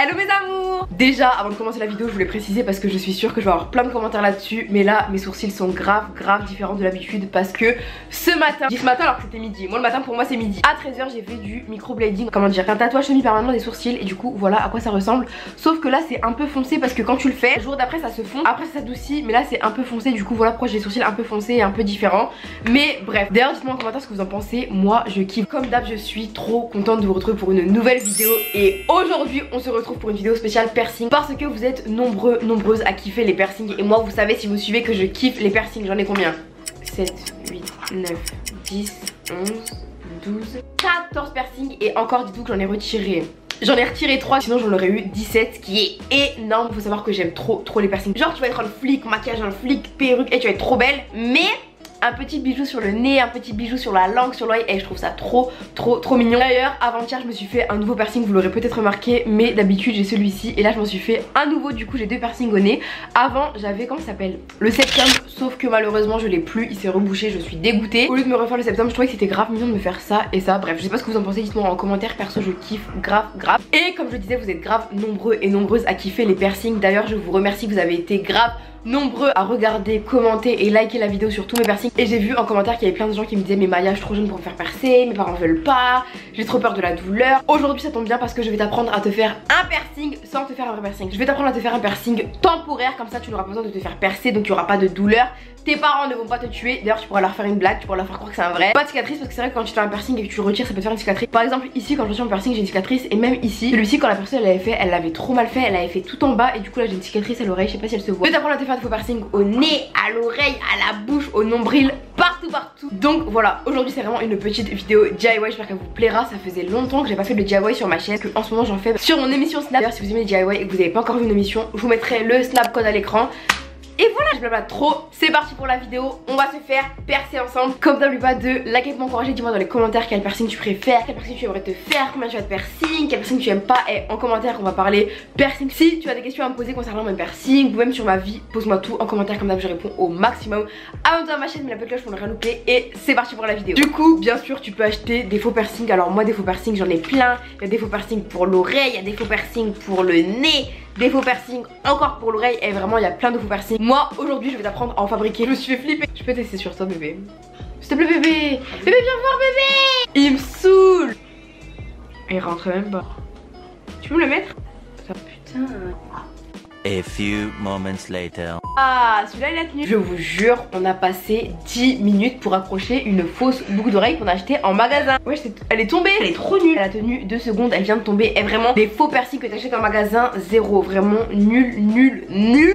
Hello mes amours. Déjà avant de commencer la vidéo je voulais préciser parce que je suis sûre que je vais avoir plein de commentaires là-dessus Mais là mes sourcils sont grave grave différents de l'habitude Parce que ce matin, je dis ce matin alors que c'était midi Moi le matin pour moi c'est midi. À 13h j'ai fait du microblading Comment dire un tatouage semi-permanent des sourcils Et du coup voilà à quoi ça ressemble. Sauf que là c'est un peu foncé parce que quand tu le fais Le jour d'après ça se fond Après ça s'adoucit mais là c'est un peu foncé. Du coup voilà pourquoi j'ai les sourcils un peu foncés et un peu différents. Mais bref D'ailleurs dites-moi en commentaire ce que vous en pensez. Moi je kiffe. Comme d'hab je suis trop contente de vous retrouver pour une nouvelle vidéo. Et aujourd'hui on se retrouve pour une vidéo spéciale piercing. Parce que vous êtes nombreux, nombreuses à kiffer les piercings. Et moi vous savez si vous suivez que je kiffe les piercings, j'en ai combien? 7, 8, 9, 10, 11, 12, 14 piercings. Et encore du tout que j'en ai retiré. J'en ai retiré 3 sinon j'en aurais eu 17 ce qui est énorme. Faut savoir que j'aime trop trop les piercings. Genre tu vas être un flic, maquillage un flic, perruque et tu vas être trop belle. Mais un petit bijou sur le nez, un petit bijou sur la langue, sur l'oeil et je trouve ça trop trop trop mignon. D'ailleurs avant-hier je me suis fait un nouveau piercing, vous l'aurez peut-être remarqué mais d'habitude j'ai celui-ci et là je m'en suis fait un nouveau du coup j'ai deux piercings au nez. Avant j'avais comment ça s'appelle? Le septum sauf que malheureusement je l'ai plus, il s'est rebouché, je suis dégoûtée. Au lieu de me refaire le septum je trouvais que c'était grave mignon de me faire ça et ça. Bref je sais pas ce que vous en pensez, dites-moi en commentaire, perso je kiffe grave grave. Et comme je disais vous êtes grave nombreux et nombreuses à kiffer les piercings. D'ailleurs je vous remercie, vous avez été grave nombreux à regarder, commenter et liker la vidéo sur tous mes piercings. Et j'ai vu en commentaire qu'il y avait plein de gens qui me disaient mais Maya trop jeune pour me faire percer, mes parents veulent pas, j'ai trop peur de la douleur. Aujourd'hui ça tombe bien parce que je vais t'apprendre à te faire un piercing sans te faire un vrai piercing. Je vais t'apprendre à te faire un piercing temporaire comme ça tu n'auras pas besoin de te faire percer donc il n'y aura pas de douleur tes parents ne vont pas te tuer. D'ailleurs, tu pourras leur faire une blague, tu pourras leur faire croire que c'est un vrai. Pas de cicatrice parce que c'est vrai que quand tu fais un piercing et que tu le retires, ça peut te faire une cicatrice. Par exemple, ici, quand je retire mon piercing, j'ai une cicatrice. Et même ici, celui-ci, quand la personne l'avait fait, elle l'avait trop mal fait. Elle l'avait fait tout en bas. Et du coup, là, j'ai une cicatrice à l'oreille. Je sais pas si elle se voit. Je vais t'apprendre à te des faux piercing au nez, à l'oreille, à la bouche, au nombril, partout, partout. Donc voilà, aujourd'hui, c'est vraiment une petite vidéo DIY. J'espère qu'elle vous plaira. Ça faisait longtemps que j'ai pas fait de DIY sur ma chaîne. Que en ce moment, j'en fais sur mon émission Snap. D'ailleurs, si vous aimez DIY et que vous n'avez pas encore vu une émission, je vous mettrai le Snap code à l'écran. Je trop. C'est parti pour la vidéo. On va se faire percer ensemble. Comme n'oublie pas de liker, de m'encourager. Dis-moi dans les commentaires quel piercing tu préfères, quel piercing tu aimerais te faire, combien tu as de piercing, quel piercing tu aimes pas. Et en commentaire, on va parler piercing. Si tu as des questions à me poser concernant mon piercing ou même sur ma vie, pose-moi tout en commentaire. Comme d'hab, je réponds au maximum. Abonne-toi à ma chaîne, mets la petite cloche pour ne rien louper. Et c'est parti pour la vidéo. Du coup, bien sûr, tu peux acheter des faux piercings. Alors, moi, des faux piercings, j'en ai plein. Il y a des faux piercings pour l'oreille, il y a des faux piercings pour le nez des faux piercings encore pour l'oreille et vraiment il y a plein de faux piercings. Moi aujourd'hui je vais t'apprendre à en fabriquer. Je me suis fait flipper. Je peux tester sur toi bébé. S'il te plaît bébé. Bébé viens voir bébé. Il me saoule. Il rentre même pas. Tu peux me le mettre? Putain A few moments later. Ah, celui-là il a tenu. Je vous jure, on a passé 10 minutes pour accrocher une fausse boucle d'oreille qu'on a acheté en magasin. Ouais, elle est tombée, elle est trop nulle. Elle a tenu 2 secondes, elle vient de tomber. Et vraiment, des faux piercings que t'achètes en magasin, zéro. Vraiment nul, nul, nul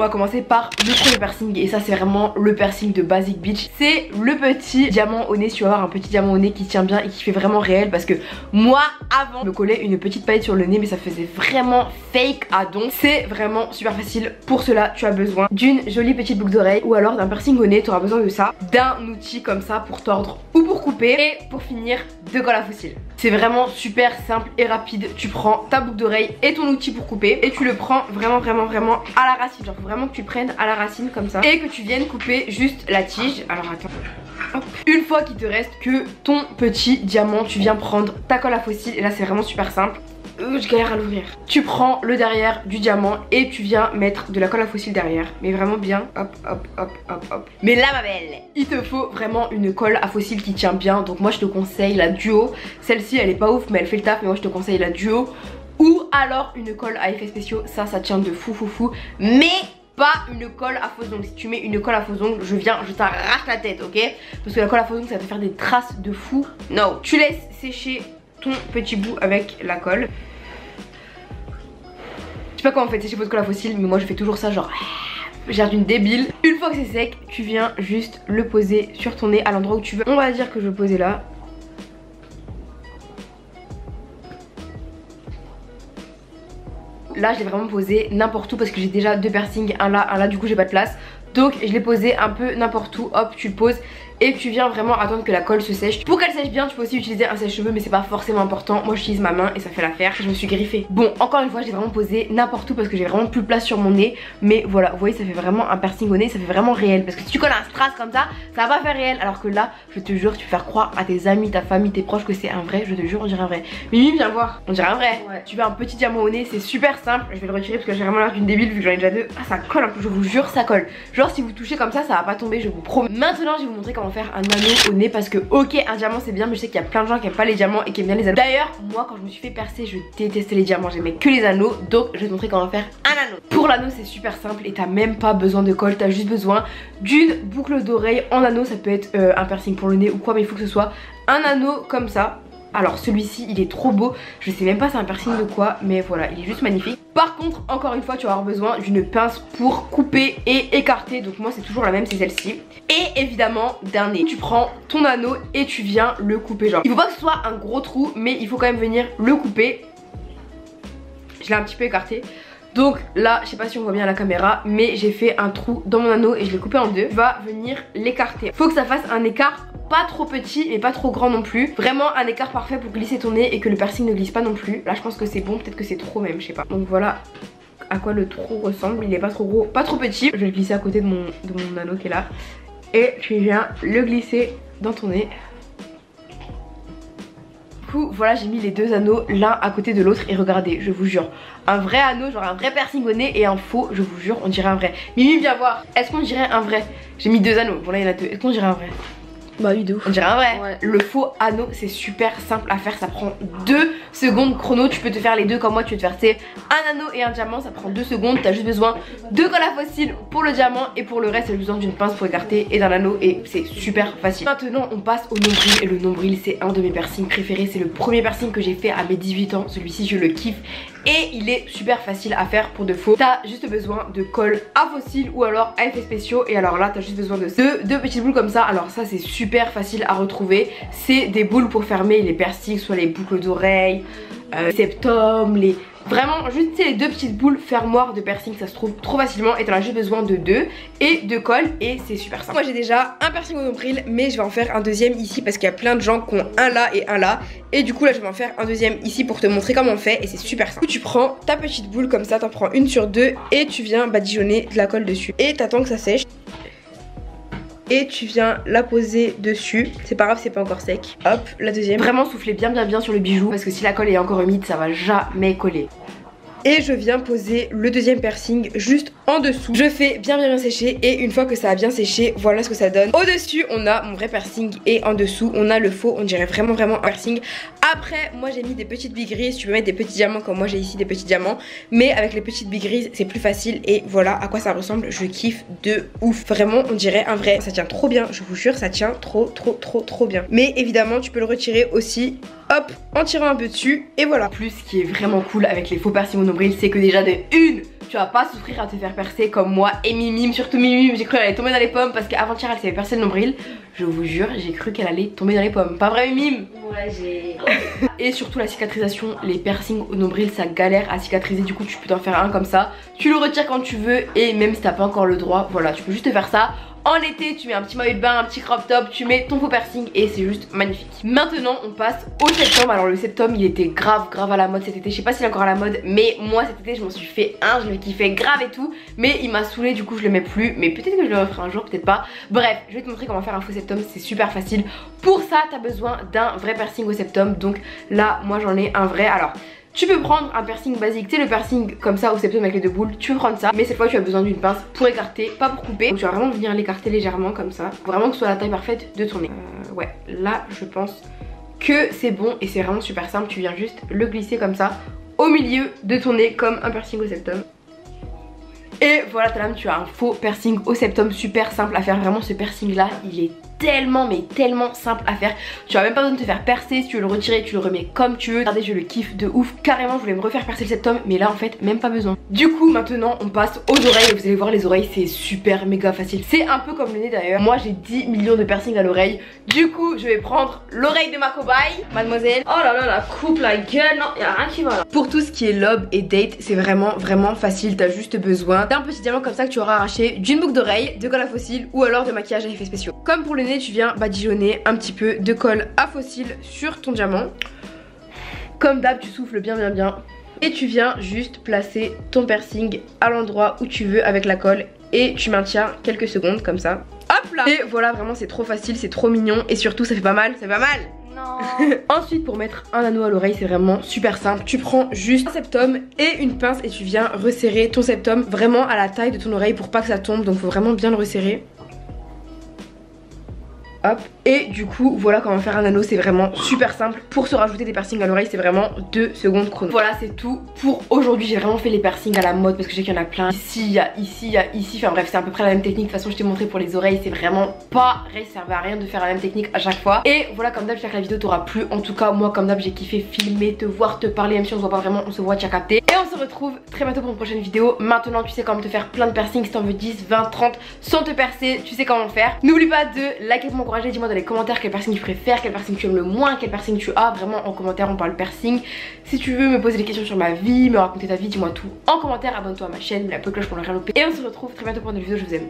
on va commencer par le premier piercing et ça c'est vraiment le piercing de Basic Beach. C'est le petit diamant au nez tu vas avoir un petit diamant au nez qui tient bien et qui fait vraiment réel parce que moi avant je me collais une petite paillette sur le nez mais ça faisait vraiment fake à donc c'est vraiment super facile. Pour cela tu as besoin d'une jolie petite boucle d'oreille ou alors d'un piercing au nez. Tu auras besoin de ça d'un outil comme ça pour tordre ou pour couper. Et pour finir de colle à fossile c'est vraiment super simple et rapide tu prends ta boucle d'oreille et ton outil pour couper et tu le prends vraiment vraiment vraiment à la racine genre vraiment que tu prennes à la racine comme ça et que tu viennes couper juste la tige. Alors attends. Une fois qu'il te reste que ton petit diamant, tu viens prendre ta colle à fossile et là c'est vraiment super simple. Euh, je galère à l'ouvrir. Tu prends le derrière du diamant et tu viens mettre de la colle à fossile derrière. Mais vraiment bien. Hop, hop, hop, hop, hop. Mais là ma belle, il te faut vraiment une colle à fossile qui tient bien. Donc moi je te conseille la duo. Celle-ci elle est pas ouf mais elle fait le taf. Mais moi je te conseille la duo. Ou alors une colle à effets spéciaux. Ça, ça tient de fou fou fou. Mais pas une colle à faux ongles. Si tu mets une colle à faux ongles, je viens, je t'arrache la tête, ok? Parce que la colle à faux ongles, ça va te faire des traces de fou. Non, tu laisses sécher ton petit bout avec la colle. Je sais pas comment on fait sécher votre colle à fossile, mais moi je fais toujours ça genre... J'ai d'une débile. Une fois que c'est sec, tu viens juste le poser sur ton nez à l'endroit où tu veux. On va dire que je vais poser là. Là je l'ai vraiment posé n'importe où parce que j'ai déjà deux piercings, un là, un là, du coup j'ai pas de place. Donc je l'ai posé un peu n'importe où, hop tu le poses et tu viens vraiment attendre que la colle se sèche. Pour qu'elle sèche bien tu peux aussi utiliser un sèche-cheveux mais c'est pas forcément important. Moi j'utilise ma main et ça fait l'affaire. Je me suis griffée. Bon encore une fois j'ai vraiment posé n'importe où parce que j'ai vraiment plus de place sur mon nez. Mais voilà vous voyez ça fait vraiment un piercing au nez, ça fait vraiment réel. Parce que si tu colles un strass comme ça, ça va pas faire réel. Alors que là je te jure tu peux faire croire à tes amis, ta famille, tes proches que c'est un vrai. Je te jure on dirait un vrai. Mimi viens voir, on dirait un vrai. Tu veux un petit diamant au nez, c'est super simple. Je vais le retirer parce que j'ai vraiment l'air d'une débile vu que j'en ai déjà deux. Ah ça colle un peu, je vous jure ça colle. Genre si vous touchez comme ça, ça va pas tomber, je vous promets. Maintenant je vais vous montrer comment faire un anneau au nez parce que ok un diamant c'est bien mais je sais qu'il y a plein de gens qui aiment pas les diamants et qui aiment bien les anneaux. D'ailleurs moi quand je me suis fait percer je détestais les diamants, j'aimais que les anneaux donc je vais te montrer comment faire un anneau. Pour l'anneau c'est super simple et t'as même pas besoin de colle, t'as juste besoin d'une boucle d'oreille en anneau, ça peut être euh, un piercing pour le nez ou quoi mais il faut que ce soit un anneau comme ça alors celui-ci il est trop beau Je sais même pas c'est un piercing de quoi Mais voilà il est juste magnifique Par contre encore une fois tu vas avoir besoin d'une pince pour couper et écarter. Donc moi c'est toujours la même c'est celle-ci. Et évidemment nez. Tu prends ton anneau et tu viens le couper genre. Il faut pas que ce soit un gros trou Mais il faut quand même venir le couper. Je l'ai un petit peu écarté. Donc là, je sais pas si on voit bien la caméra, mais j'ai fait un trou dans mon anneau et je l'ai coupé en deux. Va venir l'écarter. Faut que ça fasse un écart pas trop petit mais pas trop grand non plus. Vraiment un écart parfait pour glisser ton nez et que le piercing ne glisse pas non plus. Là je pense que c'est bon, peut-être que c'est trop même, je sais pas. Donc voilà à quoi le trou ressemble, il est pas trop gros, pas trop petit. Je vais le glisser à côté de mon, anneau qui est là. Et tu viens le glisser dans ton nez. Coup voilà j'ai mis les deux anneaux l'un à côté de l'autre. Et regardez je vous jure un vrai anneau genre un vrai piercing au nez et un faux je vous jure on dirait un vrai. Mimi viens voir. Est-ce qu'on dirait un vrai? J'ai mis deux anneaux. Bon là il y en a deux. Est-ce qu'on dirait un vrai? Bah oui de On dirait un vrai. Le faux anneau c'est super simple à faire. Ça prend 2 secondes chrono. Tu peux te faire les deux comme moi. Tu veux te faire c'est un anneau et un diamant. Ça prend 2 secondes. T'as juste besoin de colle à fossile pour le diamant. Et pour le reste t'as besoin d'une pince pour écarter et d'un anneau. Et c'est super facile. Maintenant on passe au nombril. Et le nombril c'est un de mes piercings préférés. C'est le premier piercing que j'ai fait à mes 18 ans. Celui-ci je le kiffe et il est super facile à faire pour de faux. T'as juste besoin de colle à fossiles ou alors à effets spéciaux. Et alors là t'as juste besoin de deux, petites boules comme ça. Alors ça c'est super facile à retrouver. C'est des boules pour fermer les piercings soit les boucles d'oreilles euh, septum, les Vraiment, juste les deux petites boules fermoirs de piercing, ça se trouve trop facilement et t'en as juste besoin de deux et de colle et c'est super simple. Moi j'ai déjà un piercing au nombril mais je vais en faire un deuxième ici parce qu'il y a plein de gens qui ont un là et un là et du coup là je vais en faire un deuxième ici pour te montrer comment on fait et c'est super simple. Du coup tu prends ta petite boule comme ça, t'en prends une sur deux et tu viens badigeonner de la colle dessus et t'attends que ça sèche et tu viens la poser dessus. C'est pas grave, c'est pas encore sec. Hop, la deuxième. Vraiment souffler bien bien bien sur le bijou parce que si la colle est encore humide, ça va jamais coller et je viens poser le deuxième piercing juste en dessous. Je fais bien bien bien sécher et une fois que ça a bien séché, voilà ce que ça donne. Au dessus, on a mon vrai piercing et en dessous, on a le faux. On dirait vraiment vraiment un piercing. Après, moi j'ai mis des petites bigrises. Tu peux mettre des petits diamants comme moi j'ai ici des petits diamants. Mais avec les petites bigrises, c'est plus facile et voilà à quoi ça ressemble. Je kiffe de ouf. Vraiment, on dirait un vrai. Ça tient trop bien, je vous jure, ça tient trop trop trop trop bien. Mais évidemment, tu peux le retirer aussi hop, en tirant un peu dessus et voilà. Plus ce qui est vraiment cool avec les faux piercings c'est que déjà de une, tu vas pas souffrir à te faire percer comme moi et Mimim, surtout Mimim, j'ai cru qu'elle allait tomber dans les pommes parce qu'avant-hier elle s'est percer le nombril. Je vous jure, j'ai cru qu'elle allait tomber dans les pommes. Pas vrai Mimim? Ouais, j'ai... et surtout la cicatrisation, les piercings au nombril, ça galère à cicatriser. Du coup, tu peux t'en faire un comme ça. Tu le retires quand tu veux et même si t'as pas encore le droit, voilà, tu peux juste faire ça en été, tu mets un petit maillot de bain, un petit crop top, tu mets ton faux piercing et c'est juste magnifique. Maintenant, on passe au septembre. Alors le septembre, il était grave, grave à la mode cet été. Je sais pas s'il est encore à la mode, mais moi cet été, je m'en suis fait un, je l'ai kiffé grave et tout. Mais il m'a saoulé, du coup, je le mets plus. Mais peut-être que je le referai un jour, peut-être pas. Bref, je vais te montrer comment faire un faux septum. C'est super facile. Pour ça, t'as besoin d'un vrai piercing au septum. Donc là, moi j'en ai un vrai. Alors, tu peux prendre un piercing basique, tu sais le piercing comme ça au septum avec les deux boules, tu peux prendre ça, mais cette fois tu as besoin d'une pince pour écarter, pas pour couper. Donc tu vas vraiment venir l'écarter légèrement comme ça, vraiment que ce soit la taille parfaite de ton nez. Euh, ouais, là je pense que c'est bon et c'est vraiment super simple, tu viens juste le glisser comme ça au milieu de ton nez comme un piercing au septum. Et voilà, ta tu as un faux piercing au septum super simple à faire. Vraiment, ce piercing là, il est tellement mais tellement simple à faire. Tu as même pas besoin de te faire percer Si tu veux le retirer tu le remets comme tu veux. Regardez je le kiffe de ouf. Carrément je voulais me refaire percer le septum Mais là en fait même pas besoin. Du coup maintenant on passe aux oreilles. Vous allez voir les oreilles c'est super méga facile. C'est un peu comme le nez d'ailleurs. Moi j'ai 10 millions de piercings à l'oreille. Du coup je vais prendre l'oreille de ma cobaye. Mademoiselle. Oh là là la coupe la gueule. Non y'a rien qui va là. Pour tout ce qui est lobe et date c'est vraiment vraiment facile. T'as juste besoin d'un petit diamant comme ça que tu auras arraché D'une boucle d'oreille, de colle fossile Ou alors de maquillage à effets spéciaux. Comme pour le nez tu viens badigeonner un petit peu de colle à fossile sur ton diamant. Comme d'hab, tu souffles bien bien bien. Et tu viens juste placer ton piercing à l'endroit où tu veux avec la colle. Et tu maintiens quelques secondes comme ça. Hop là Et voilà, vraiment c'est trop facile, c'est trop mignon. Et surtout ça fait pas mal, ça fait pas mal Non. Ensuite pour mettre un anneau à l'oreille c'est vraiment super simple Tu prends juste un septum et une pince et tu viens resserrer ton septum vraiment à la taille de ton oreille pour pas que ça tombe Donc faut vraiment bien le resserrer Hop. Et du coup, voilà comment faire un anneau, c'est vraiment super simple. Pour se rajouter des piercings à l'oreille, c'est vraiment 2 secondes chrono. Voilà, c'est tout pour aujourd'hui. J'ai vraiment fait les piercings à la mode parce que je sais qu'il y en a plein. Ici, il y a ici, il y a ici. Enfin bref, c'est à peu près la même technique. De toute façon, je t'ai montré pour les oreilles, c'est vraiment pareil. Ça servait à rien de faire la même technique à chaque fois. Et voilà, comme d'hab, j'espère que la vidéo t'aura plu. En tout cas, moi, comme d'hab, j'ai kiffé filmer, te voir, te parler. Même si on se voit pas vraiment, on se voit, tu as capté. Et on se retrouve très bientôt pour une prochaine vidéo. Maintenant, tu sais comment te faire plein de piercings. Si t'en veux 10, 20, 30 sans te percer, tu sais comment faire. N'oublie pas de liker pour Dis-moi dans les commentaires quel piercing tu préfères, quel piercing tu aimes le moins, quel piercing tu as. Vraiment en commentaire on parle piercing. Si tu veux me poser des questions sur ma vie, me raconter ta vie, dis-moi tout en commentaire. Abonne-toi à ma chaîne, mets la petite cloche pour ne rien louper. Et on se retrouve très bientôt pour une vidéo. Je vous aime.